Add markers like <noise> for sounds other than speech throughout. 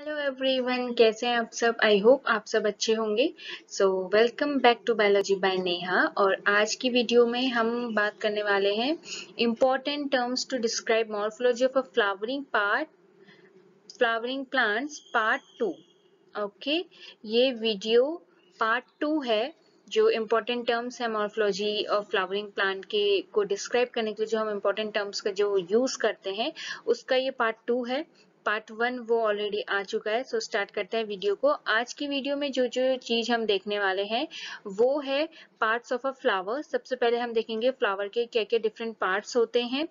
Hello everyone कैसे हैं आप सब? आई होप आप सब अच्छे होंगे। So welcome back to biology by Neha और आज की वीडियो में हम बात करने वाले हैं important terms to describe morphology of a flowering part flowering plants part two okay ये वीडियो पार्ट टू है, जो इम्पोर्टेंट टर्म्स है मॉर्फोलॉजी और फ्लावरिंग प्लांट के, को डिस्क्राइब करने के लिए जो हम इम्पोर्टेंट टर्म्स का जो यूज़ करते हैं, उसका ये पार्ट टू है। पार्ट वन वो ऑलरेडी आ चुका है सो so स्टार्ट करते हैं वीडियो को। आज की वीडियो में जो जो चीज़ हम देखने वाले हैं, वो है पार्ट्स ऑफ़ अ फ्लावर सबसे पहले हम देखेंगे फ्लावर के क्या क्या डिफरेंट पार्ट्स होते हैं।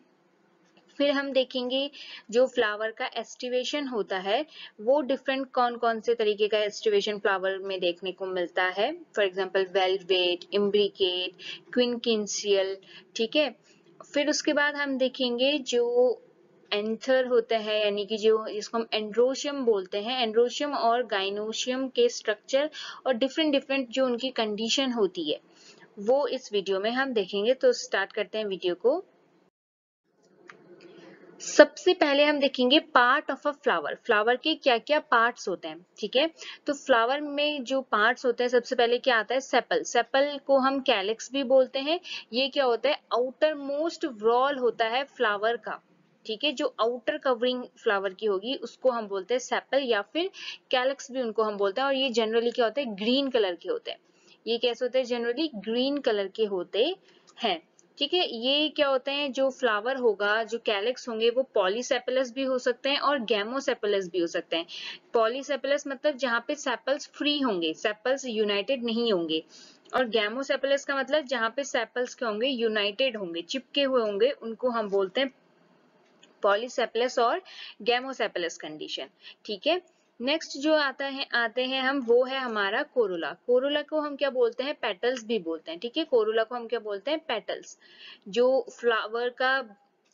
फिर हम देखेंगे जो फ्लावर का एस्टिवेशन होता है, वो डिफरेंट कौन कौन से तरीके का एस्टिवेशन फ्लावर में देखने को मिलता है। For example valvate imbricate quincuncial ठीक है? फिर उसके बाद हम देखेंगे जो एंथर होता है, यानी कि जो जिसको हम एंड्रोशियम बोलते हैं। एंड्रोशियम और गाइनोशियम के स्ट्रक्चर और डिफरेंट डिफरेंट जो उनकी कंडीशन होती है, वो इस वीडियो में हम देखेंगे। तो स्टार्ट करते हैं वीडियो को। सबसे पहले हम देखेंगे part of a flower flower के क्या क्या पार्ट्स होते हैं, ठीक है? तो फ्लावर में जो पार्ट्स होते हैं, सबसे पहले क्या आता है? सेपल सेपल को हम कैलिक्स भी बोलते हैं। ये क्या होता है? आउटर मोस्ट वॉल होता है फ्लावर का। ठीक है, जो आउटर कवरिंग फ्लावर की होगी, उसको हम बोलते हैं सेपल या फिर कैलक्स भी उनको हम बोलते हैं और ये जनरली क्या होते हैं ग्रीन कलर के होते हैं। ये कैसे होते हैं जनरली ग्रीन कलर के होते हैं। ठीक है, ये क्या होते हैं, जो फ्लावर होगा, जो कैलेक्स होंगे, वो पॉलीसेपलस भी हो सकते हैं और गैमोसेपलस भी हो सकते हैं। पॉलीसेपलस मतलब जहाँ पे सेपल्स फ्री होंगे सेपल्स यूनाइटेड नहीं होंगे। और गैमोसेपलस का मतलब जहाँ पे सेपल्स के होंगे यूनाइटेड होंगे, चिपके हुए होंगे, उनको हम बोलते हैं पॉलीसेपलस और गैमोसेपलस कंडीशन, ठीक है? नेक्स्ट जो आता है, आते हैं हम, वो है हमारा कोरोला। कोरोला को हम क्या बोलते हैं? पेटल्स भी बोलते हैं, ठीक है? कोरोला को हम क्या बोलते हैं? पेटल्स जो फ्लावर का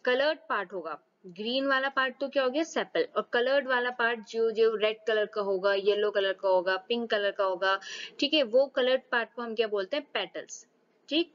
कलर्ड पार्ट होगा ग्रीन वाला पार्ट तो क्या हो गया? सेपल और कलर्ड वाला पार्ट जो जो रेड कलर का होगा येलो कलर का होगा पिंक कलर का होगा, ठीक है? वो कलर्ड पार्ट को हम क्या बोलते हैं? पेटल्स ठीक?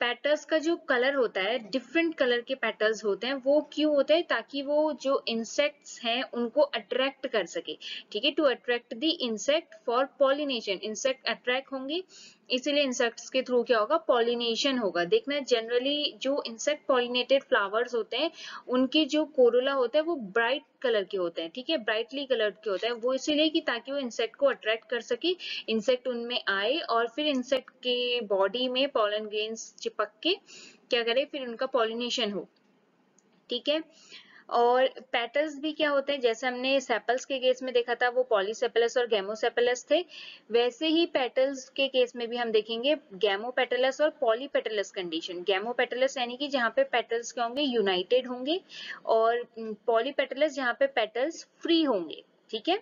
पेटल्स का जो कलर होता है डिफरेंट कलर के पैटर्स होते हैं, वो क्यों होते हैं? ताकि वो जो इंसेक्ट्स हैं, उनको अट्रैक्ट कर सके। ठीक है? To attract the insect for pollination insect attract होंगे इसीलिए इंसेक्ट्स के थ्रू क्या होगा? पॉलिनेशन होगा। देखना जनरली जो इंसेक्ट पॉलिनेटेड फ्लावर्स होते हैं, उनके जो कोरोला होता है, वो ब्राइट कलर के होते हैं, ठीक है? ब्राइटली कलर के होते हैं। वो इसीलिए कि ताकि वो इंसेक्ट को अट्रैक्ट कर सके इंसेक्ट उनमें आए और फिर इंसेक्ट के बॉडी में पॉलन ग्रेन्स चिपक के, क्या करे? फिर उनका पॉलिनेशन हो, ठीक है? और पेटल्स भी क्या होते हैं? जैसे हमने सेपल्स के केस में देखा था, वो पॉलीसेपलस और गैमोसेपलस थे। वैसे ही पेटल्स के केस में भी हम देखेंगे गैमोपेटलस और पॉलीपेटलस कंडीशन गैमोपेटलस यानी कि जहाँ पे पेटल्स क्या होंगे? यूनाइटेड होंगे और पॉलीपेटलस जहाँ पे पेटल्स फ्री होंगे, ठीक है?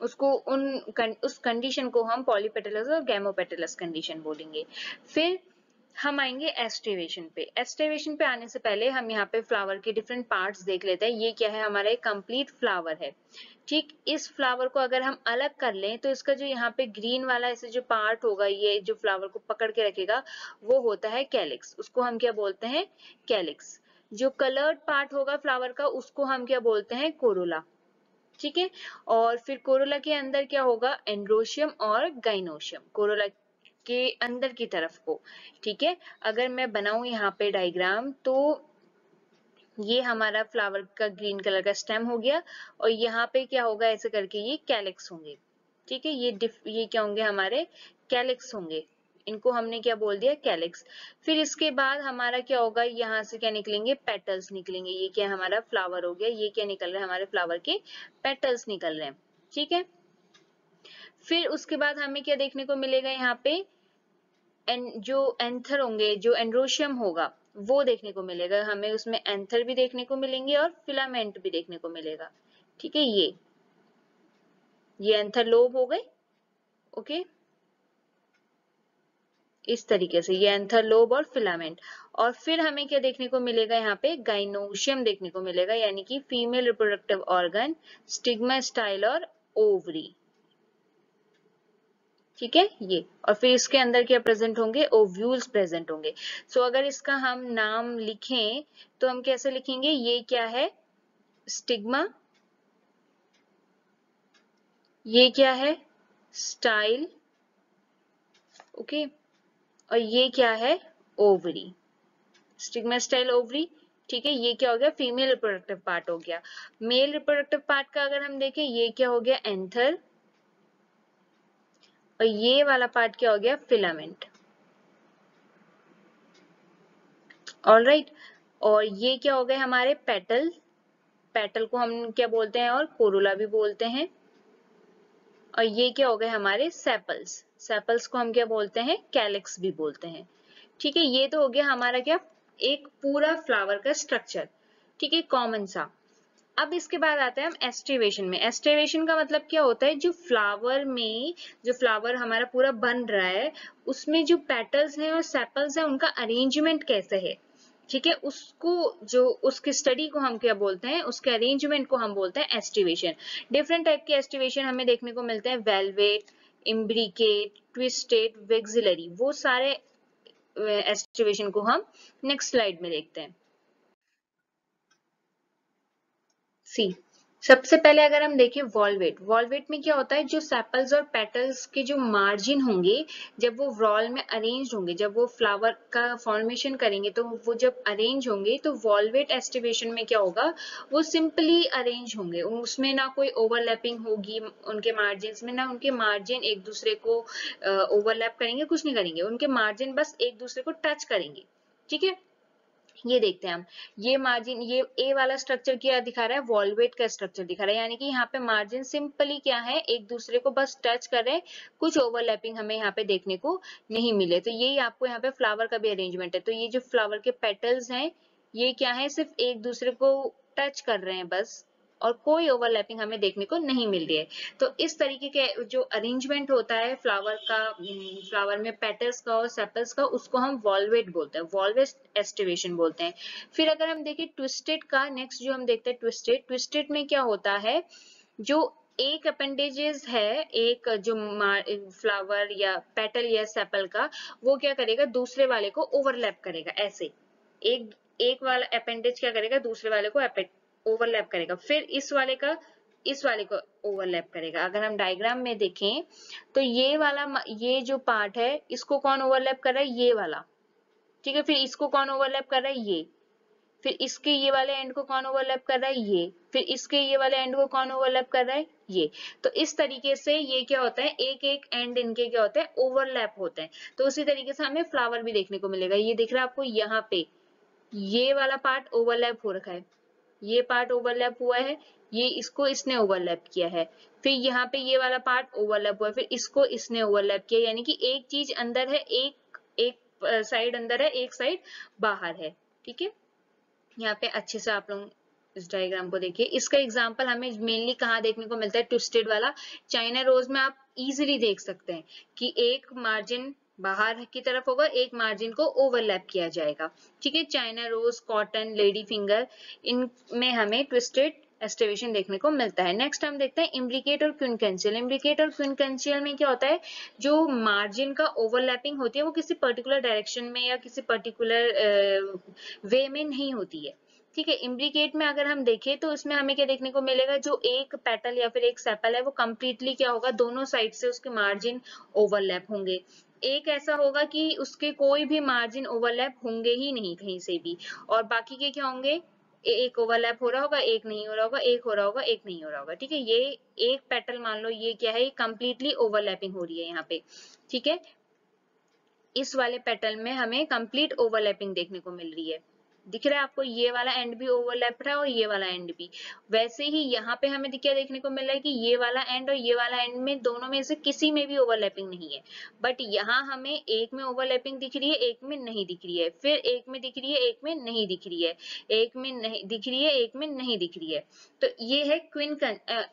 उसको उन उस कंडीशन को हम पॉलीपेटलस और गैमोपेटलस कंडीशन बोलेंगे। फिर हम आएँगे एस्टिवेशन पे। एस्टिवेशन पे आने से पहले हम यहाँ पे फ्लावर के डिफरेंट पार्ट्स देख लेते हैं। ये क्या है? हमारा एक कंप्लीट फ्लावर है। ठीक, इस फ्लावर को अगर हम अलग कर लें तो इसका जो यहाँ पे ग्रीन वाला ऐसे जो पार्ट होगा, ये जो फ्लावर को पकड़ के रखेगा, वो होता है कैलिक्स उसको हम क्या बोलते हैं? कैलिक्स जो कलर्ड पार्ट होगा फ्लावर का, उसको हम क्या बोलते हैं? कोरोला ठीक है? और फिर कोरोला के अंदर क्या होगा? एंड्रोशियम और गाइनोशियम कोरोला के अंदर की तरफ़ को, ठीक है? अगर मैं बनाऊँ यहाँ पे डायग्राम तो ये हमारा फ्लावर का ग्रीन कलर का स्टेम हो गया और यहाँ पे क्या होगा, ऐसे करके ये कैलिक्स होंगे, ठीक है? ये ये क्या होंगे हमारे? कैलिक्स होंगे। इनको हमने क्या बोल दिया? कैलिक्स फिर इसके बाद हमारा क्या होगा, यहाँ से क्या निकलेंगे? पेटल्स निकलेंगे। ये क्या हमारा फ्लावर हो गया, ये क्या निकल रहा है हमारे फ्लावर के? पेटल्स निकल रहे हैं, ठीक है? फिर उसके बाद हमें क्या देखने को मिलेगा यहाँ पे? एन, जो एंथर होंगे जो एंड्रोशियम होगा वो देखने को मिलेगा। हमें उसमें एंथर भी देखने को मिलेंगे और फिलामेंट भी देखने को मिलेगा। ठीक है ये। ये एंथर लोब हो गए ओके? इस तरीके से ये एंथर लोब और फिलामेंट। और फिर हमें क्या देखने को मिलेगा यहाँ पे? गाइनोशियम देखने को मिलेगा यानी कि female reproductive organ stigma style और ओवरी। ठीक है? ये। और फिर इसके अंदर क्या प्रेजेंट होंगे? ओव्यूल्स प्रेजेंट होंगे। सो अगर इसका हम नाम लिखें तो हम कैसे लिखेंगे? ये क्या है? स्टिग्मा ये क्या है? स्टाइल ओके और ये क्या है? ओवरी स्टिग्मा स्टाइल ओवरी ठीक है, ये क्या हो गया? फीमेल रिप्रोडक्टिव पार्ट हो गया। मेल रिप्रोडक्टिव पार्ट का अगर हम देखें, ये क्या हो गया? एंथर और ये वाला पार्ट क्या हो गया? फिलामेंट ऑल राइट और ये क्या हो गए हमारे? पेटल पेटल को हम क्या बोलते हैं? और कोरोला भी बोलते हैं। और ये क्या हो गए हमारे? सेपल्स सेपल्स को हम क्या बोलते हैं? कैलिक्स भी बोलते हैं। ठीक है, ये तो हो गया हमारा क्या? एक पूरा फ्लावर का स्ट्रक्चर ठीक है कॉमन सा। अब इसके बाद आते हैं हम एस्टिवेशन में। एस्टिवेशन का मतलब क्या होता है? जो फ्लावर में, जो फ्लावर हमारा पूरा बन रहा है, उसमें जो पेटल्स हैं और सेपल्स हैं, उनका अरेंजमेंट कैसे है? ठीक है? उसको जो, उसकी स्टडी को हम क्या बोलते हैं? उसके अरेंजमेंट को हम बोलते हैं एस्टिवेशन डिफरेंट टाइप के एस्टिवेशन हमें देखने को मिलते हैं। वेलवेट इम्ब्रिकेट ट्विस्टेड वेक्सिलरी वो सारे एस्टिवेशन को हम नेक्स्ट स्लाइड में देखते हैं। सी, सबसे पहले अगर हम देखें वॉलवेट वॉलवेट में क्या होता है, जो सेपल्स और पेटल्स के जो मार्जिन होंगे, जब वो वॉल में अरेंज होंगे, जब वो फ्लावर का फॉर्मेशन करेंगे तो वो जब अरेंज होंगे तो वॉलवेट एस्टिवेशन में क्या होगा, वो सिंपली अरेंज होंगे। उसमें ना कोई ओवरलैपिंग होगी उनके मार्जिन में, ना उनके मार्जिन एक दूसरे को ओवरलैप करेंगे, कुछ नहीं करेंगे। उनके मार्जिन बस एक दूसरे को टच करेंगे। ठीक है? ये देखते हैं हम। ये मार्जिन ये ए वाला स्ट्रक्चर क्या दिखा रहा है? वॉलवेट का स्ट्रक्चर दिखा रहा है। यानी कि यहाँ पे मार्जिन सिंपली क्या है? एक दूसरे को बस टच कर रहे हैं। कुछ ओवरलैपिंग हमें यहाँ पे देखने को नहीं मिले। तो यही आपको यहाँ पे फ्लावर का भी अरेंजमेंट है। तो ये जो फ्लावर के पेटल्स हैं, ये क्या है? सिर्फ़ एक दूसरे को टच कर रहे हैं बस। और कोई ओवरलैपिंग हमें देखने को नहीं मिल रही है। तो इस तरीके के जो अरेंजमेंट होता है फ्लावर का फ्लावर में पेटल्स का और सेपल्स का, उसको हम वॉल्वेट बोलते हैं वॉल्वेट एस्टिवेशन बोलते हैं। फिर अगर हम देखें ट्विस्टेड का नेक्स्ट जो हम देखते हैं ट्विस्टेड ट्विस्टेड में क्या होता है, जो एक अपेंडेजेस है, एक जो फ्लावर या पेटल या सेपल का, वो क्या करेगा, दूसरे वाले को ओवरलैप करेगा, ऐसे। एक एक वाला अपेंडेज क्या करेगा, दूसरे वाले को ओवरलैप करेगा। फिर इस वाले का, इस वाले को ओवरलैप करेगा। अगर हम डायग्राम में देखें तो ये वाला ये जो पार्ट है, इसको कौन ओवरलैप कर रहा है? ये वाला। ठीक है, फिर इसको कौन ओवरलैप कर रहा है? ये। फिर इसके ये वाले एंड को कौन ओवरलैप कर रहा है? ये। फिर इसके ये वाले एंड को कौन ओवरलैप कर रहा है? ये। तो इस तरीके से ये क्या होता है? एक एक एंड इनके क्या होते हैं? ओवरलैप होते हैं। तो उसी तरीके से हमें फ्लावर भी देखने को मिलेगा। ये दिख रहा है आपको यहाँ पे। ये वाला पार्ट ओवरलैप हो रखा है। ये पार्ट ओवरलैप हुआ है, ये इसको इसने ओवरलैप किया है। फिर यहाँ पे ये वाला पार्ट ओवरलैप हुआ है, फिर इसको इसने ओवरलैप किया, यानी कि एक चीज़ अंदर है, एक एक साइड अंदर है, एक साइड बाहर है, ठीक है? यहाँ पे अच्छे से आप लोग इस डायग्राम को देखिए। इसका एग्जांपल हमें मेनली कहाँ देखने को मिलता है? ट्विस्टेड वाला। चाइना रोज में आप इजिली देख सकते हैं कि एक मार्जिन बाहर की तरफ़ होगा, एक मार्जिन को ओवरलैप किया जाएगा। ठीक है China rose cotton lady finger इनमें हमें ट्विस्टेड एस्टिवेशन देखने को मिलता है। नेक्स्ट हम देखते हैं इम्ब्रिकेट और क्विनकेंशियल इम्ब्रिकेट और क्विनकेंशियल में क्या होता है, जो मार्जिन का ओवरलैपिंग होती है, वो किसी पर्टिकुलर डायरेक्शन में या किसी पर्टिकुलर वे में नहीं होती है। ठीक है इम्ब्रिकेट में अगर हम देखें तो इसमें हमें क्या देखने को मिलेगा, जो एक पेटल या फिर एक सेपल है, वो कंप्लीटली क्या होगा, दोनों साइड से उसके मार्जिन ओवरलैप होंगे। एक ऐसा होगा कि उसके कोई भी मार्जिन ओवरलैप होंगे ही नहीं कहीं से भी। और बाकी के क्या होंगे? एक ओवरलैप हो रहा होगा, एक नहीं हो रहा होगा, एक हो रहा होगा, एक नहीं हो रहा होगा। ठीक है, ये एक पेटल मान लो, ये क्या है? कंप्लीटली ओवरलैपिंग हो रही है यहाँ पे। ठीक है? इस वाले पेटल में हमें कंप्लीट ओवरलैपिंग देखने को मिल रही है। दिख रहा है आपको, ये वाला एंड भी ओवरलैप रहा है और ये वाला एंड भी। वैसे ही यहाँ पे हमें क्या देखने को मिल रहा है कि ये वाला एंड और ये वाला एंड में दोनों में से किसी में भी ओवरलैपिंग नहीं है। बट यहाँ हमें एक में ओवरलैपिंग दिख रही है, एक में नहीं दिख रही है। फिर एक में दिख रही है, एक में नहीं दिख रही है। एक में नहीं दिख रही है, एक में नहीं दिख रही है। तो ये है क्विन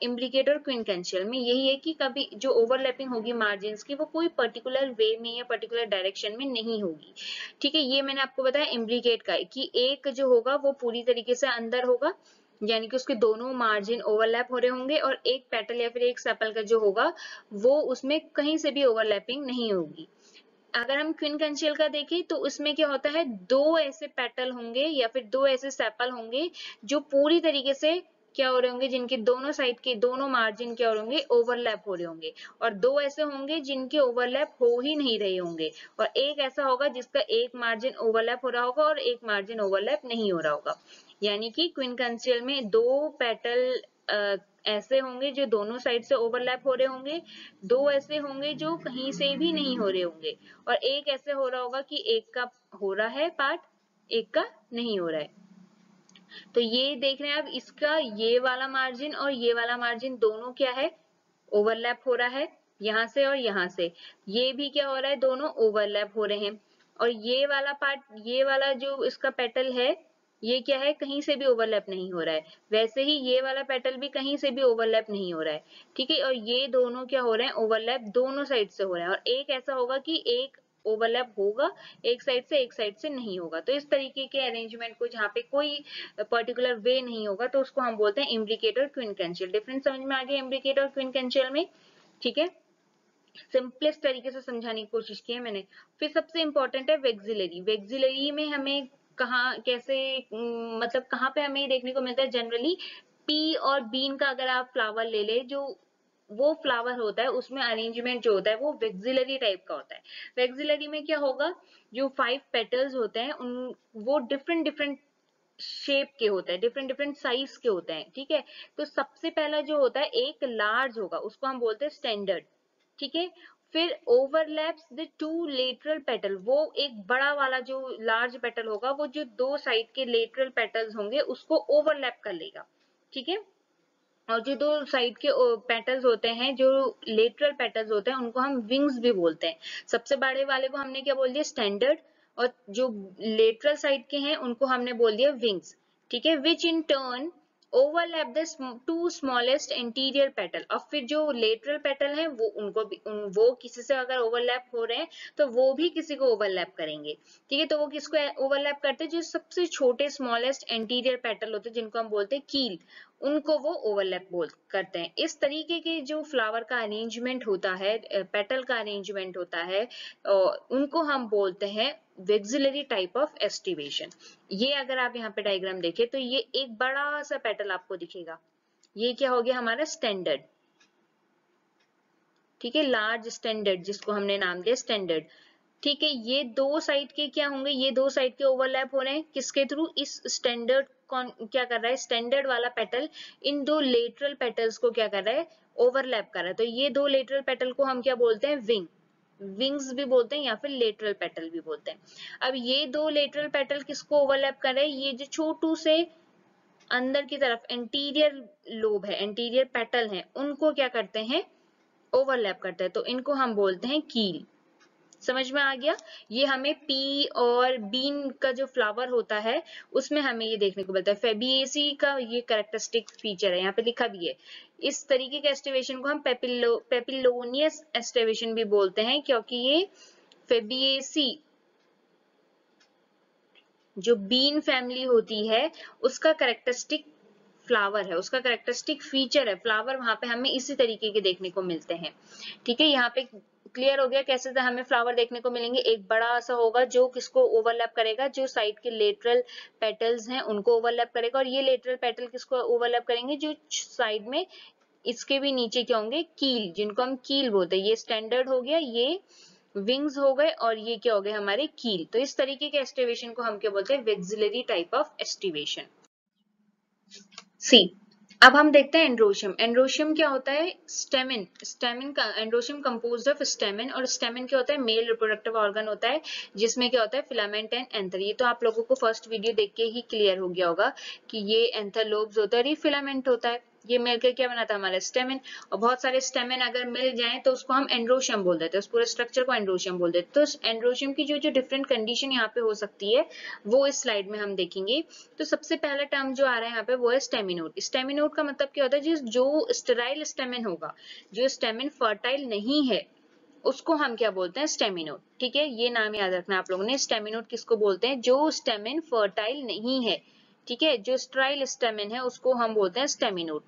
इम्ब्रिकेट और क्विनकेंशियल में। यही है कि कभी जो ओवरलैपिंग होगी मार्जिन की, वो कोई पर्टिकुलर वे में या पर्टिकुलर डायरेक्शन में नहीं होगी। ठीक है, ये मैंने आपको बताया इम्ब्रिकेट का कि एक जो होगा वो पूरी तरीके से अंदर होगा, यानी कि उसके दोनों मार्जिन ओवरलैप हो रहे होंगे और एक पेटल या फिर एक सेपल का जो होगा, वो उसमें कहीं से भी ओवरलैपिंग नहीं होगी। अगर हम क्विन कंशियल का देखें तो उसमें क्या होता है, दो ऐसे पेटल होंगे या फिर दो ऐसे सेपल होंगे जो पूरी तरीके से क्या हो रहे होंगे, जिनके दोनों साइड के दोनों मार्जिन क्या हो रहे होंगे ओवरलैप हो रहे होंगे। और दो ऐसे होंगे, जिनके ओवरलैप हो ही नहीं रहे होंगे। और एक ऐसा होगा जिसका एक मार्जिन ओवरलैप हो रहा होगा और एक मार्जिन ओवरलैप नहीं हो रहा होगा। यानी कि क्विन कंसियल में दो पेटल ऐसे होंगे जो दोनों साइड से ओवरलैप हो रहे होंगे, दो ऐसे होंगे जो कहीं से भी नहीं हो रहे होंगे। और एक ऐसे हो रहा होगा कि एक का हो रहा है पार्ट एक का नहीं हो रहा है। तो ये देख रहे हैं आप इसका ये वाला मार्जिन और ये वाला मार्जिन दोनों क्या है? ओवरलैप हो रहा है यहाँ से और यहाँ से। ये भी क्या हो रहा है? दोनों ओवरलैप हो रहे हैं। और ये वाला पार्ट ये वाला जो इसका पेटल है, ये क्या है? कहीं से भी ओवरलैप नहीं हो रहा है। वैसे ही ये वाला पेटल भी कहीं से भी ओवरलैप नहीं हो रहा है। ठीक है? और ये दोनों क्या हो रहे हैं? ओवरलैप दोनों साइड से हो रहा है। और एक ऐसा होगा कि एक ओवरलैप होगा, एक साइड से एक साइड से नहीं होगा। तो इस तरीके के अरेंजमेंट को जहाँ पे कोई पर्टिकुलर वे नहीं होगा तो उसको हम बोलते हैं इम्ब्रिकेट और क्विनकेंशियल डिफरेंस समझ में आ गया इम्ब्रिकेट और क्विनकेंशियल में? ठीक है? सिंपलेस्ट तरीके से समझाने की कोशिश की है मैंने। फिर सबसे इंपॉर्टेंट है वेक्सिलरी वेक्सिलरी में हमें कहा, कैसे मतलब कहाँ पे हमें देखने को मिलता है? जनरली पी और बीन का अगर आप फ्लावर ले ले, जो वो फ्लावर होता है, उसमें अरेंजमेंट जो होता है, वो वेक्सिलरी टाइप का होता है। वेक्सिलरी में क्या होगा? जो फाइव पेटल्स होते हैं, उन, वो डिफरेंट डिफरेंट शेप के होते हैं डिफरेंट डिफरेंट साइज़ के होते हैं, ठीक है? तो सबसे पहला जो होता है, एक लार्ज होगा, उसको हम बोलते हैं स्टैंडर्ड ठीक है? फिर overlaps the two lateral petal वो एक बड़ा वाला जो लार्ज पेटल होगा, वो जो दो साइड के लेटरल पेटल्स होंगे, उसको ओवरलैप कर लेगा, ठीक है? और जो दो साइड के पेटल्स होते हैं, जो लेटरल पेटल्स होते हैं, उनको हम विंग्स भी बोलते हैं। सबसे बड़े वाले को हमने क्या बोल दिया? स्टैंडर्ड और जो लेटरल साइड के हैं, उनको हमने बोल दिया विंग्स ठीक है? Which in turn overlap the two smallest interior petal और फिर जो लेटरल पेटल है वो उनको भी उन, वो किसी से अगर ओवरलैप हो रहे हैं तो वो भी किसी को ओवरलैप करेंगे। ठीक है तो वो किसको ओवरलैप करते हैं? जो सबसे छोटे स्मॉलेस्ट इंटीरियर पेटल होते हैं जिनको हम बोलते हैं कील उनको वो ओवरलैप बोल करते हैं। इस तरीके के जो फ्लावर का अरेंजमेंट होता है पेटल का अरेंजमेंट होता है उनको हम बोलते हैं वेक्सिलरी टाइप ऑफ़ एस्टिवेशन ये अगर आप यहाँ पे डायग्राम देखें तो ये एक बड़ा सा पेटल आपको दिखेगा। ये क्या हो गया हमारा स्टैंडर्ड ठीक है लार्ज स्टैंडर्ड जिसको हमने नाम दिया स्टैंडर्ड ठीक है, ये दो साइड के क्या होंगे? ये दो साइड के ओवरलैप हो रहे हैं। किसके थ्रू इस स्टैंडर्ड कौन, क्या कर रहा है? स्टैंडर्ड वाला पेटल इन दो लेटरल पेटल्स को क्या कर रहा है? ओवरलैप कर रहा है। तो ये दो लेटरल पेटल को हम क्या बोलते हैं? विंग विंग्स भी बोलते हैं या फिर लेटरल पेटल भी बोलते हैं। अब ये दो लेटरल पेटल किसको ओवरलैप कर रहे हैं? ये जो छोटू से अंदर की तरफ़ एंटीरियर लोब है एंटीरियर पेटल है, उनको क्या करते हैं? ओवरलैप करते हैं। तो इनको हम बोलते हैं कील। समझ में आ गया? ये हमें पी और बीन का जो फ्लावर होता है, उसमें हमें ये देखने को मिलता है। फेबिएसी का ये करेक्टरिस्टिक फीचर है, यहाँ पे लिखा भी है। इस तरीके के एस्टिवेशन को हम पेपिलो पेपिलोनियस एस्टिवेशन भी बोलते हैं, क्योंकि ये फेबिएसी जो बीन फैमिली होती है, उसका करेक्टरिस्टिक फ्लावर है, उसका करेक्टरिस्टिक फीचर है। फ्लावर वहाँ पे हमें इसी तरीके के देखने को मिलते हैं। ठीक है, यहाँ पे क्लियर हो गया कैसे हमें फ्लावर देखने को मिलेंगे। एक बड़ा सा होगा जो किसको ओवरलैप करेगा, जो साइड के लेटरल पेटल्स हैं, उनको ओवरलैप करेगा और ये लेटरल पेटल किसको ओवरलैप करेंगे, जो साइड में इसके भी नीचे क्या होंगे कील जिनको हम कील बोलते हैं। ये स्टैंडर्ड हो गया, ये विंग्स हो गए और ये क्या हो गए हमारे कील तो इस तरीके के एस्टिवेशन को हम क्या बोलते हैं? Vexillary type of aestivation see अब हम देखते हैं एंड्रोशियम एंड्रोशियम क्या होता है? स्टेमिन स्टेमिन का एंड्रोशियम कंपोज ऑफ़ स्टेमिन और स्टेमिन क्या होता है? मेल रिप्रोडक्टिव ऑर्गन होता है, जिसमें क्या होता है? फिलामेंट एंड एंथर ये तो आप लोगों को फ़र्स्ट वीडियो देख के ही क्लियर हो गया होगा कि ये एंथर लोब्स होता है और ये फिलामेंट होता है। ये मिलकर क्या बनाता है हमारा स्टेमिन और बहुत सारे स्टेमिन अगर मिल जाए तो उसको हम एंड्रोशियम बोल देते हैं, उस पूरे स्ट्रक्चर को एंड्रोशियम बोल देते तो एंड्रोशियम की जो जो डिफरेंट कंडीशन यहाँ पे हो सकती है, वो इस स्लाइड में हम देखेंगे। तो सबसे पहला टर्म जो आ रहा है यहाँ पे, वो है स्टेमिनोट स्टेमिनोट का मतलब क्या होता है? जो स्टेराइल स्टेमिन होगा, जो स्टेमिन फर्टाइल नहीं है, उसको हम क्या बोलते हैं? स्टेमिनोट ठीक है? ये नाम याद रखना आप लोगों ने। स्टेमिनोट किसको बोलते हैं? जो स्टेमिन फर्टाइल नहीं है, ठीक है? जो स्ट्राइल स्टेमिन है, उसको हम बोलते हैं स्टेमिनोड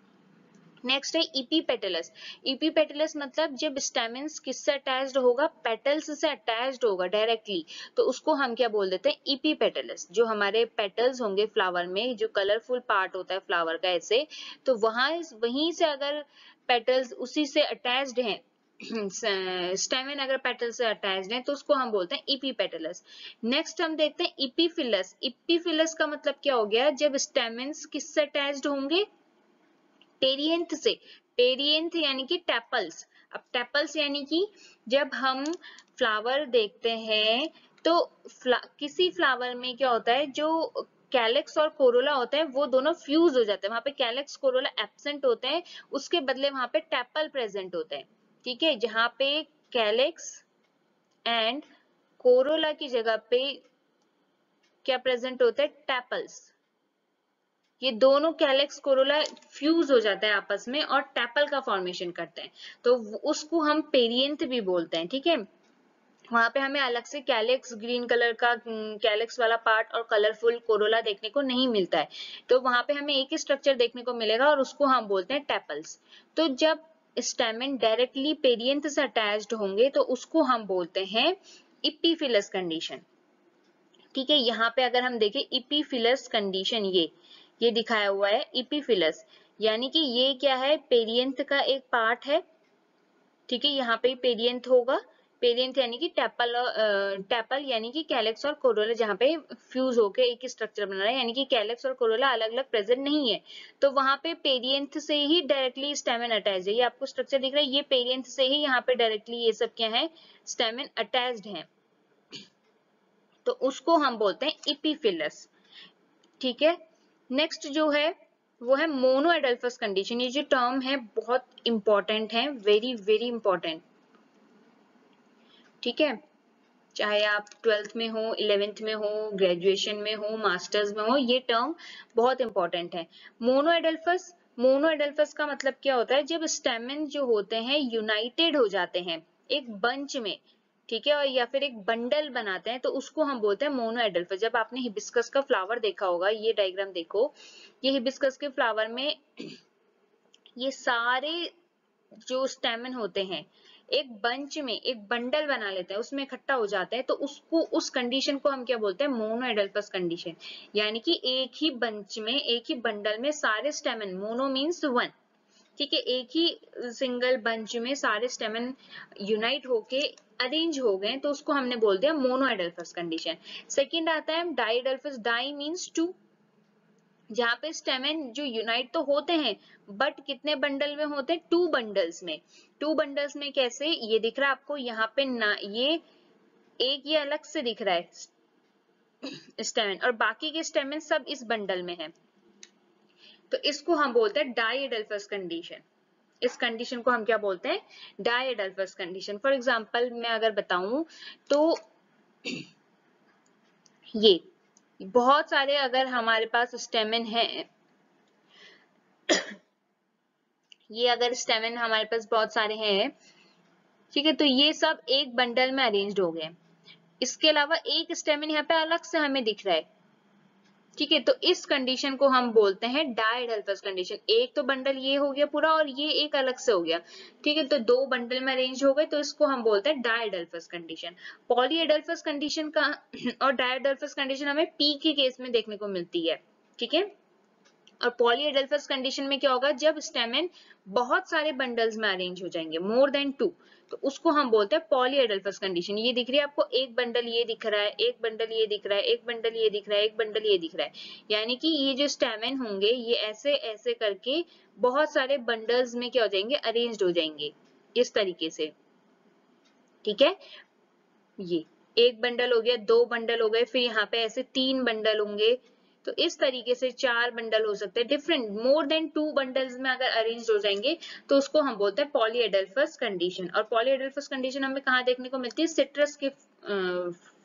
नेक्स्ट है इपीपेटलस इपीपेटलस मतलब जब स्टेमिन्स किससे अटैच्ड होगा? पेटल्स से अटैच्ड होगा डायरेक्टली तो उसको हम क्या बोल देते हैं? इपीपेटलस जो हमारे पेटल्स होंगे फ्लावर में, जो कलरफुल पार्ट होता है फ्लावर का ऐसे तो वहाँ वहीं से अगर पेटल्स उसी से अटैच्ड हैं <clears throat> स्टेमिन अगर पेटल से अटैच्ड है तो उसको हम बोलते हैं इपीपेटलस नेक्स्ट हम देखते हैं इपीफिलस इपीफिलस का मतलब क्या हो गया? जब स्टेमिन किससे अटैच्ड होंगे? पेरियंथ से पेरियंथ यानी कि टेपल्स अब टेपल्स यानी कि जब हम फ्लावर देखते हैं तो फ्ला, किसी फ्लावर में क्या होता है जो कैलेक्स और कोरोला होता है वो दोनों फ्यूज हो जाते हैं. वहाँ पे कैलेक्स कोरोला एबसेंट होते हैं उसके बदले वहाँ पे टेपल प्रेजेंट होते हैं. ठीक है? जहाँ पे कैलेक्स एंड कोरोला की जगह पे क्या प्रेजेंट होता है? टेपल्स ये दोनों कैलेक्स कोरोला फ्यूज हो जाता है आपस में और टैपल का फॉर्मेशन करते हैं। तो उसको हम पेरियंथ भी बोलते हैं, ठीक है? वहाँ पे हमें अलग से कैलेक्स, ग्रीन कलर का कैलेक्स वाला पार्ट और कलरफुल कोरोला देखने को नहीं मिलता है। तो वहाँ पे हमें एक ही स्ट्रक्चर देखने को मिलेगा और उसको हम बोलते हैं टेपल्स तो जब स्टेमिन डायरेक्टली पेरियंथ से अटैच्ड होंगे तो उसको हम बोलते हैं इपीफिलस कंडीशन ठीक है? यहाँ पे अगर हम देखें इपीफिलस कंडीशन ये। ये दिखाया हुआ है इपीफिलस यानी कि ये क्या है पेरियंथ का एक पार्ट है। ठीक है, यहाँ पे पेरियंथ होगा। पेरियंथ यानी कि टेपल टेपल यानी कि कैलेक्स और कोरोला जहाँ पे फ्यूज होके एक स्ट्रक्चर बना रहा है। यानी कि कैलेक्स और कोरोला अलग अलग प्रेजेंट नहीं है। तो वहाँ पे पेरियंथ से ही डायरेक्टली स्टेमिन अटैच है। ये आपको स्ट्रक्चर दिख रहा है। ये पेरियंथ से ही यहाँ पे डायरेक्टली ये सब क्या है स्टेमिन अटैच्ड है। तो उसको हम बोलते हैं इपीफिलस ठीक है? नेक्स्ट जो है, वो है मोनो एडल्फस कंडीशन ये जो टर्म है, बहुत इंपॉर्टेंट है वेरी वेरी इंपॉर्टेंट ठीक है? चाहे आप ट्वेल्थ में हो इलेवेंथ में हो ग्रेजुएशन में हो मास्टर्स में हो, ये टर्म बहुत इंपॉर्टेंट है. मोनो एडल्फस मोनो एडल्फस का मतलब क्या होता है? जब स्टेमिन जो होते हैं यूनाइटेड हो जाते हैं, एक बंच में ठीक है और या फिर एक बंडल बनाते हैं तो उसको हम बोलते हैं मोनो एडल्फस जब आपने हिबिस्कस का फ्लावर देखा होगा, ये डायग्राम देखो, ये हिबिस्कस के फ्लावर में <clears throat> ये सारे जो स्टेमिन होते हैं, एक बंच में एक बंडल बना लेते हैं, उसमें इकट्ठा हो जाते हैं तो उसको, उस कंडीशन को हम क्या बोलते हैं? मोनो एडल्फस कंडीशन यानी कि एक ही बंच में, एक ही बंडल में सारे स्टेमिन मोनो मीन्स वन ठीक है, एक ही सिंगल बंच में सारे स्टेमिन यूनाइट होके अरेंज हो गए तो उसको हमने बोल दिया मोनो एडल्फस कंडीशन सेकेंड आता है diadelphous di means two जहाँ पे स्टेमेन जो यूनाइट तो होते हैं बट कितने बंडल में होते हैं? टू बंडल्स में. टू बंडल्स में कैसे? ये दिख रहा है आपको, यहाँ पे ना, ये एक ये अलग से दिख रहा है स्टेमेन और बाकी के स्टेमेन सब इस बंडल में है। तो इसको हम बोलते हैं डाईएडल्फस कंडीशन इस कंडीशन को हम क्या बोलते हैं? डाईएडल्फस कंडीशन फॉर एग्जांपल मैं अगर बताऊँ तो ये, बहुत सारे अगर हमारे पास स्टेमिन है, ये अगर स्टेमिन हमारे पास बहुत सारे हैं, ठीक है तो ये सब एक बंडल में अरेंज्ड हो गए. इसके अलावा एक स्टेमिन यहाँ पे अलग से हमें दिख रहा है. ठीक है तो इस कंडीशन को हम बोलते हैं डायडल्फस कंडीशन एक तो बंडल ये हो गया पूरा और ये एक अलग से हो गया। ठीक है तो दो बंडल में अरेंज हो गए तो इसको हम बोलते हैं डायडल्फस कंडीशन पॉलीएडल्फस कंडीशन का <clears throat> और डायडल्फस कंडीशन हमें पी के केस में देखने को मिलती है। ठीक है? और पॉलीएडल्फस कंडीशन में क्या होगा, जब स्टेमिन बहुत सारे बंडल्स में अरेंज हो जाएँगे मोर देन टू तो उसको हम बोलते हैं पॉलीएडल्फस कंडीशन। ये दिख रही है आपको, एक बंडल ये दिख रहा है, एक बंडल ये दिख रहा है, एक बंडल ये दिख रहा है, एक बंडल ये दिख रहा है। यानी कि ये जो स्टेमिन होंगे, ये ऐसे ऐसे करके बहुत सारे बंडल्स में क्या हो जाएँगे अरेन्ज हो जाएँगे, इस तरीके से। ठीक है? ये, एक बंडल हो गया, दो बंडल हो गए, फिर यहाँ पे ऐसे तीन बंडल होंगे तो इस तरीके से चार बंडल हो सकते हैं। Different more than two bundles में अगर अरेंज हो जाएँगे तो उसको हम बोलते हैं पॉलीएडल्फस कंडीशन और पॉलीएडल्फस कंडीशन हमें कहाँ देखने को मिलती है? सिट्रस के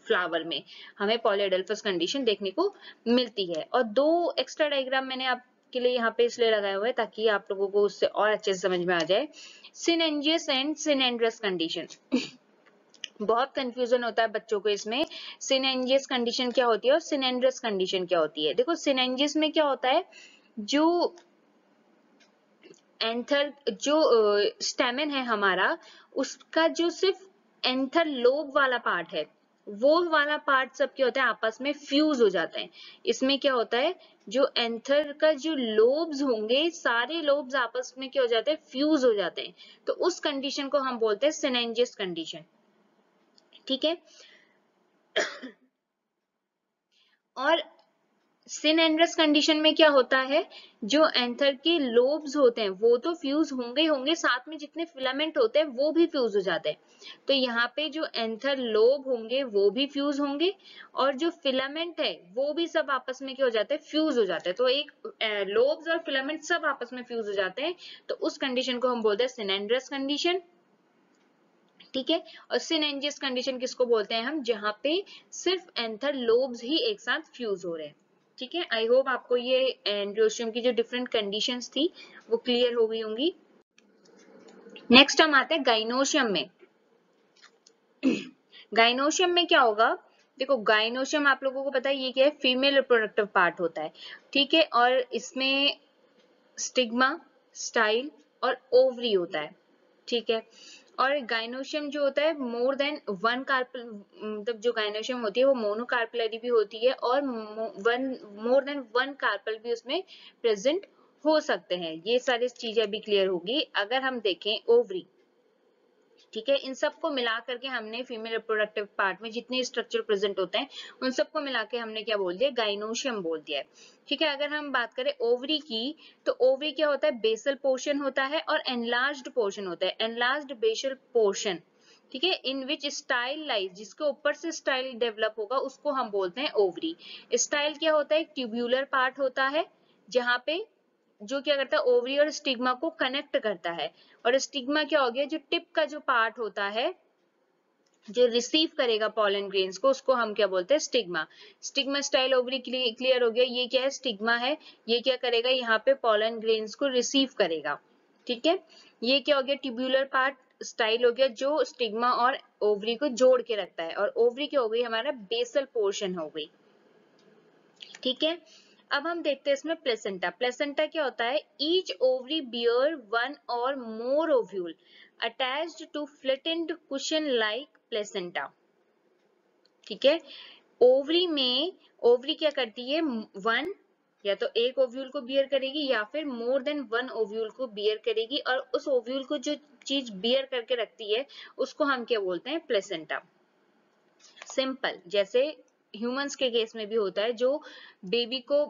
फ्लावर में हमें पॉलीएडल्फस कंडीशन देखने को मिलती है। और दो एक्स्ट्रा डायग्राम मैंने आपके लिए यहाँ पे इसलिए लगाया हुआ है ताकि आप लोगों को उससे और अच्छे से समझ में आ जाए। सिनेंजियस एंड सिनेंड्रस कंडीशन बहुत कंफ्यूजन होता है बच्चों को इसमें। सिनेंजियस कंडीशन क्या होती है और सिनेंड्रस कंडीशन क्या होती है? देखो सिनेंजियस में क्या होता है? जो एंथर जो स्टेमिन है हमारा, उसका जो सिर्फ़ एंथर लोब वाला पार्ट है, वो वाला पार्ट सब क्या होता है? आपस में फ्यूज हो जाते हैं। इसमें क्या होता है? जो एंथर का जो लोब्स होंगे, सारे लोब्स आपस में क्या हो जाते हैं? फ्यूज हो जाते हैं। तो उस कंडीशन को हम बोलते हैं सिनेंजियस कंडीशन ठीक है? और सिनेंड्रस कंडीशन में क्या होता है? जो एंथर के लोब्स होते हैं, वो तो फ्यूज होंगे होंगे, साथ में जितने फिलामेंट होते हैं, वो भी फ्यूज हो जाते हैं। तो यहाँ पे जो एंथर लोब होंगे, वो भी फ्यूज होंगे, और जो फिलामेंट है, वो भी सब आपस में क्या हो जाते हैं? फ्यूज हो जाते हैं। तो एक लोब्स और फिलामेंट सब आपस में फ्यूज हो जाते हैं। तो उस कंडीशन को हम बोलते हैं सिनेंड्रस कंडीशन ठीक है? और सिनेंजियस कंडीशन किसको बोलते हैं हम? जहाँ पे सिर्फ़ एंथर लोब्स ही एक साथ फ्यूज हो रहे हैं। ठीक है? आई होप आपको ये एंड्रोशियम की जो डिफरेंट कंडीशंस थी, वो क्लियर हो गई होंगी। नेक्स्ट हम आते हैं गाइनोशियम में। गाइनोशियम में क्या होगा? देखो गाइनोशियम आप लोगों को पता है, ये क्या है? फीमेल रिप्रोडक्टिव पार्ट होता है। ठीक है? और इसमें स्टिग्मा स्टाइल और ओवरी होता है। ठीक है? और गाइनोशियम जो होता है मोर देन वन कार्पल मतलब जो गाइनोशियम होती है, वो मोनोकार्पलरी भी होती है और one more than one carpel भी उसमें प्रेजेंट हो सकते हैं। ये सारी चीज़ें अभी क्लियर होगी। अगर हम देखें ओवरी ठीक है? इन सबको मिला करके हमने फीमेल रिप्रोडक्टिव पार्ट में जितने स्ट्रक्चर प्रेजेंट होते हैं, उन सबको मिला के हमने क्या बोल दिया? गाइनोशियम बोल दिया है। ठीक है, अगर हम बात करें ओवरी की तो ओवरी क्या होता है? बेसल पोर्शन होता है और एनलार्ज पोर्शन होता है। एनलार्ज बेसल पोर्शन ठीक है? इन विच स्टाइल लाइज जिसके ऊपर से स्टाइल डेवलप होगा, उसको हम बोलते हैं ओवरी स्टाइल क्या होता है? ट्यूब्यूलर पार्ट होता है, जहाँ पे जो क्या करता है ओवरी और स्टिग्मा को कनेक्ट करता है। और स्टिग्मा क्या हो गया, जो टिप का जो पार्ट होता है, जो रिसीव करेगा पॉलन ग्रेन्स को, उसको हम क्या बोलते हैं stigma stigma style ovary clear हो गया, ये क्या है स्टिग्मा है। ये क्या करेगा, यहाँ पे पॉलन ग्रेन्स को रिसीव करेगा। ठीक है? ये क्या हो गया ट्यूब्यूलर पार्ट स्टाइल हो गया, जो स्टिग्मा और ओवरी को जोड़ के रखता है। और ओवरी क्या हो गई, हमारा बेसल पोर्शन हो गई। ठीक है? अब हम देखते हैं इसमें प्लेसेंटा प्लेसेंटा क्या होता है? ईच ओवरी बियर वन और more ovule attached to flattened cushion like placenta ठीक है? ओवरी में ओवरी क्या करती है? वन या तो एक ओव्यूल को बियर करेगी, या फिर मोर देन वन ओव्यूल को बियर करेगी, और उस ओव्यूल को जो चीज़ बियर करके रखती है, उसको हम क्या बोलते हैं? प्लेसेंटा सिंपल जैसे ह्यूमंस के केस में भी होता है, जो बेबी को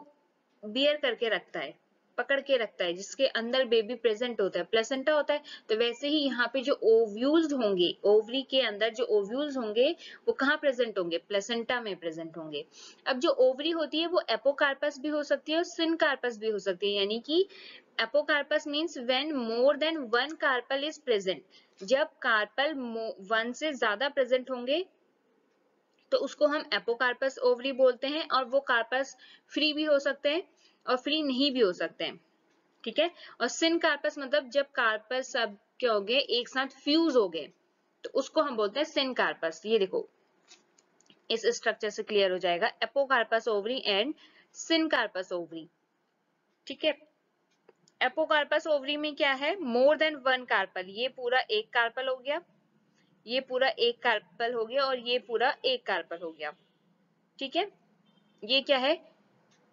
बियर करके रखता है, पकड़ के रखता है, जिसके अंदर बेबी प्रेजेंट होता है प्लेसेंटा होता है तो वैसे ही यहाँ पे जो ओव्यूल्स होंगे ओवरी के अंदर जो ओव्यूल्स होंगे, वो कहाँ प्रेजेंट होंगे? प्लेसेंटा में प्रेजेंट होंगे। अब जो ओवरी होती है, वो एपोकार्पस भी हो सकती है और सिनकार्पस भी हो सकती है, यानी कि apocarpous means when more than one carpel is present जब कार्पल वन से ज़्यादा प्रेजेंट होंगे तो उसको हम एपोकार्पस ओवरी बोलते हैं और वो कार्पस फ्री भी हो सकते हैं। और फ्री नहीं भी हो सकते हैं, ठीक है? और सिन कार्पस मतलब जब कार्पस सब क्या हो गए, एक साथ फ्यूज हो गए तो उसको हम बोलते हैं सिन कार्पस ये देखो, इस स्ट्रक्चर से क्लियर हो जाएगा। Apocarpous ovary and syncarpous ovary ठीक है? एपोकार्पस ओवरी में क्या है? मोर देन वन कार्पल ये पूरा एक कार्पल हो गया, ये पूरा एक कार्पल हो गया और ये पूरा एक कार्पल हो गया, ठीक है? ये क्या है?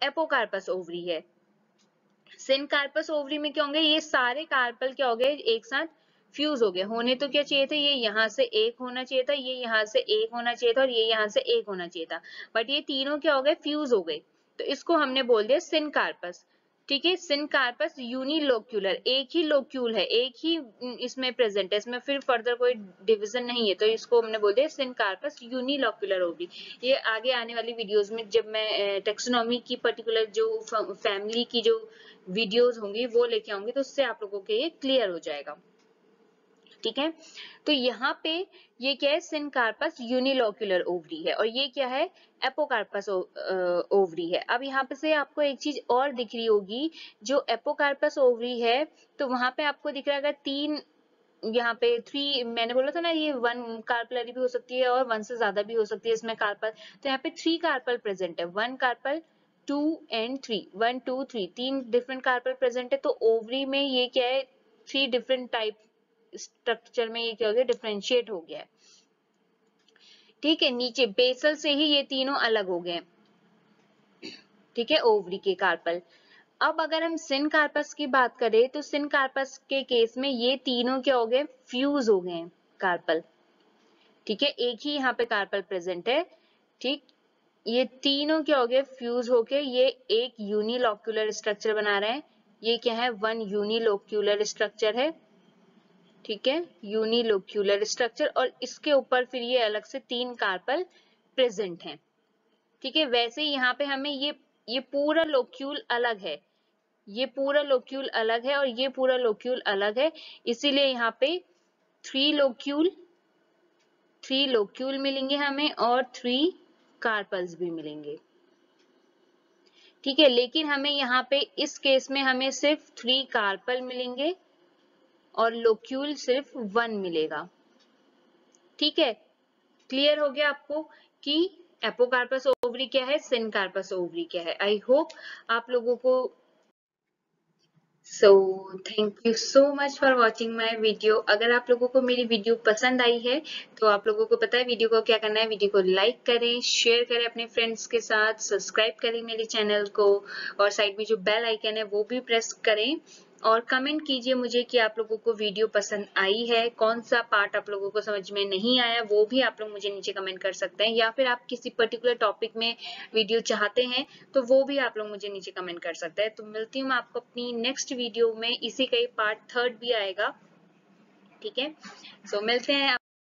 एपोकार्पस ओवरी है। सिनकार्पस ओवरी में क्या होंगे? ये सारे कार्पल क्या हो गए? एक साथ फ्यूज हो गए। होने तो क्या चाहिए थे? ये यहाँ से एक होना चाहिए था, ये यहाँ से एक होना चाहिए था और ये यहाँ से एक होना चाहिए था। बट ये तीनों क्या हो गए? फ्यूज हो गए। तो इसको हमने बोल दिया सिनकार्पस। ठीक है? सिनकार्पस यूनिलोक्यूलर एक ही लोक्यूल है, एक ही इसमें प्रेजेंट है, इसमें फिर फर्दर कोई डिविजन नहीं है तो इसको हमने बोल दिया सिनकार्पस यूनिलोक्यूलर होगी। ये आगे आने वाली वीडियोज़ में जब मैं टेक्सोनॉमी की पर्टिकुलर जो फैमिली की जो वीडियोज़ होंगी, वो लेके आऊँगी तो उससे आप लोगों के ये क्लियर हो जाएगा। ठीक है? तो यहाँ पे ये क्या है? सिनकार्पस यूनिलोक्यूलर ओवरी है और ये क्या है? एपोकार्पस ओवरी है। अब यहाँ पे से आपको एक चीज़ और दिख रही होगी, जो एपोकार्पस ओवरी है तो वहाँ पे आपको दिख रहा है तीन, यहाँ पे थ्री मैंने बोला था ना ये वन कार्पलरी भी हो सकती है और वन से ज़्यादा भी हो सकती है इसमें कार्पल तो यहाँ पे थ्री कार्पल प्रेजेंट है। One carpel two and three one two three तीन डिफरेंट कार्पल प्रेजेंट है तो ओवरी में ये क्या है? थ्री डिफरेंट टाइप स्ट्रक्चर में ये क्या हो गया डिफ्रेंशिएट हो गया है। ठीक है, नीचे बेसल से ही ये तीनों अलग हो गए ठीक है ओवरी के कार्पल अब अगर हम सिन कार्पस की बात करें तो सिन कार्पस के केस में ये तीनों क्या हो गए फ्यूज हो गए कार्पल ठीक है, एक ही यहाँ पे कार्पल प्रेजेंट है। ठीक, ये तीनों क्या हो गए फ्यूज होके ये एक यूनिलोक्यूलर स्ट्रक्चर बना रहे हैं। ये क्या है वन यूनिलोक्यूलर स्ट्रक्चर है। ठीक है? यूनिलोक्यूलर स्ट्रक्चर और इसके ऊपर फिर ये अलग से तीन कार्पल प्रेजेंट हैं। ठीक है? वैसे यहाँ पे हमें ये ये पूरा लोक्यूल अलग है। ये पूरा लोक्यूल अलग है और ये पूरा लोक्यूल अलग है। इसीलिए यहाँ पे थ्री लोक्यूल थ्री लोक्यूल मिलेंगे हमें और थ्री कार्पल्स भी मिलेंगे। ठीक है? लेकिन हमें यहाँ पे इस केस में हमें सिर्फ़ थ्री कार्पल मिलेंगे। और लोक्यूल सिर्फ़ वन मिलेगा। ठीक है? क्लियर हो गया आपको कि एपोकार्पस ओवरी क्या है? सिनकार्पस ओवरी क्या है? आई होप आप लोगों को so thank you so much for watching my video अगर आप लोगों को मेरी वीडियो पसंद आई है तो आप लोगों को पता है वीडियो को क्या करना है? वीडियो को लाइक करें शेयर करें अपने फ्रेंड्स के साथ सब्सक्राइब करें मेरे चैनल को और साइड में जो बेल आइकन है, वो भी प्रेस करें। और कमेंट कीजिए मुझे कि आप लोगों को वीडियो पसंद आई है। कौन सा पार्ट आप लोगों को समझ में नहीं आया, वो भी आप लोग मुझे नीचे कमेंट कर सकते हैं। या फिर आप किसी पर्टिकुलर टॉपिक में वीडियो चाहते हैं तो वो भी आप लोग मुझे नीचे कमेंट कर सकते हैं। तो मिलती हूँ आपको अपनी नेक्स्ट वीडियो में। इसी का पार्ट थर्ड भी आएगा। ठीक है? सो मिलते हैं